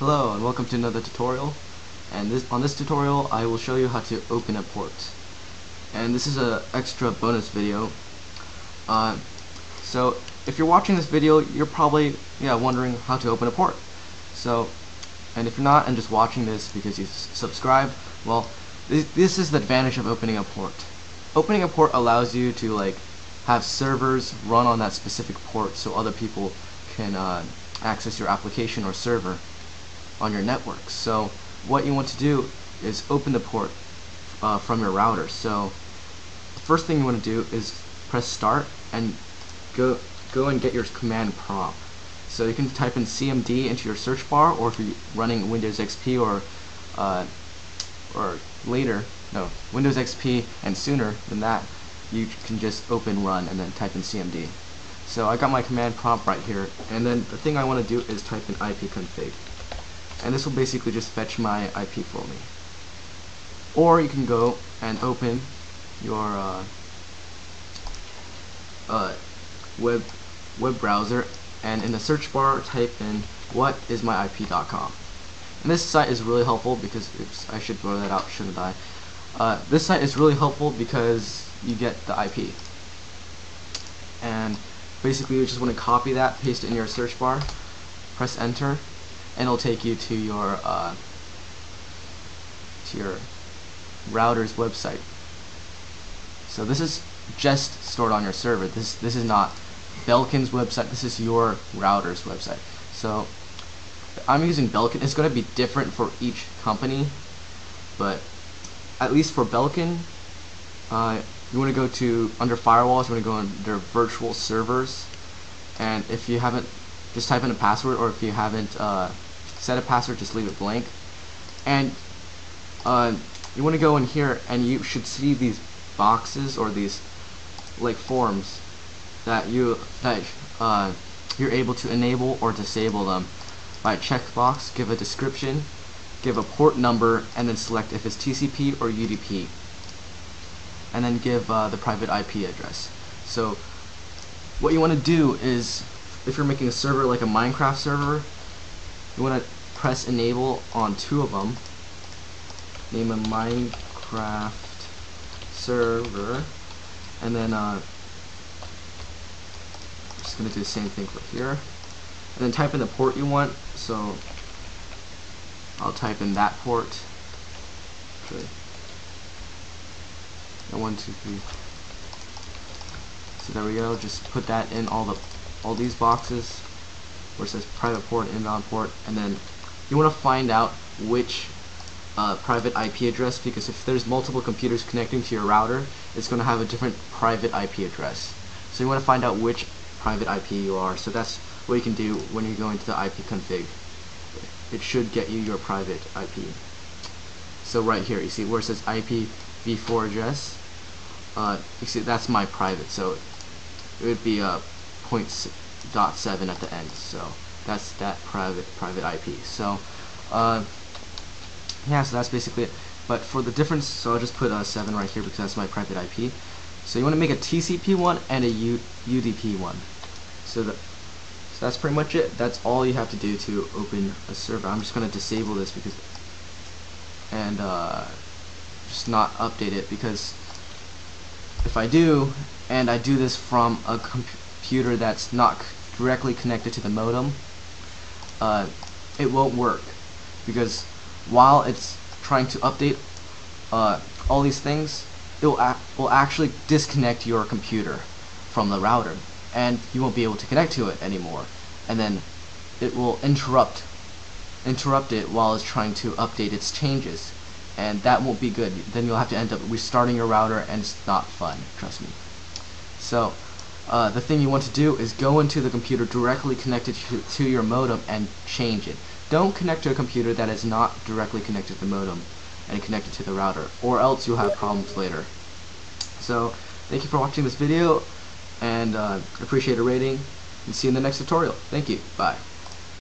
Hello and welcome to another tutorial. And this on this tutorial I will show you how to open a port. And this is a extra bonus video. Uh, so if you're watching this video you're probably yeah wondering how to open a port. So and if you're not and just watching this because you subscribed well this, this is the advantage of opening a port. Opening a port allows you to like have servers run on that specific port so other people can uh, access your application or server on your network. So what you want to do is open the port uh, from your router. So the first thing you want to do is press start and go go and get your command prompt. So you can type in CMD into your search bar, or if you're running Windows XP or uh, or later, no, Windows XP and sooner than that, you can just open run and then type in CMD. So I got my command prompt right here, and then the thing I want to do is type in ipconfig. And this will basically just fetch my IP for me. Or you can go and open your uh, uh, web web browser and in the search bar type in whatismyip.com. And this site is really helpful because oops, I should throw that out, shouldn't I? Uh, this site is really helpful because you get the IP. And basically you just want to copy that, paste it in your search bar, press enter, and it'll take you to your uh, to your router's website. So this is just stored on your server. This this is not Belkin's website. This is your router's website. So I'm using Belkin. It's going to be different for each company, but at least for Belkin, uh, you want to go to under firewalls. You want to go under virtual servers, and if you haven't, just type in a password, or if you haven't uh, set a password, just leave it blank. And uh, you want to go in here, and you should see these boxes or these like forms that you that uh, you're able to enable or disable them by a checkbox. Give a description, give a port number, and then select if it's TCP or UDP, and then give uh, the private IP address. So what you want to do is, if you're making a server like a Minecraft server, you want to press enable on two of them. Name a Minecraft server, and then uh, just gonna do the same thing for here, and then type in the port you want. So I'll type in that port. Okay. One, two, three. So there we go. Just put that in all the all these boxes where it says private port, inbound port, and then you want to find out which uh, private IP address because if there's multiple computers connecting to your router, it's going to have a different private IP address. So you want to find out which private IP you are. So that's what you can do when you go into the IP config. It should get you your private IP. So right here, you see where it says IP v4 address. Uh, you see that's my private. So it would be a uh, 0.7 at the end. So that's that private private IP. So uh, yeah, so that's basically it. But for the difference, so I'll just put a 7 right here because that's my private IP. So you want to make a TCP one and a U UDP one. So, the, so that's pretty much it. That's all you have to do to open a server. I'm just going to disable this because and uh, just not update it because if I do and I do this from a computer computer that's not directly connected to the modem, uh, it won't work. Because while it's trying to update uh, all these things, it will, will actually disconnect your computer from the router and you won't be able to connect to it anymore. And then it will interrupt interrupt it while it's trying to update its changes. And that won't be good. Then you'll have to end up restarting your router and it's not fun trust me. So uh, the thing you want to do is go into the computer directly connected to, to your modem and change it. Don't connect to a computer that is not directly connected to the modem and connected to the router or else you'll have problems later. So thank you for watching this video and uh, appreciate a rating and see you in the next tutorial. Thank you. Bye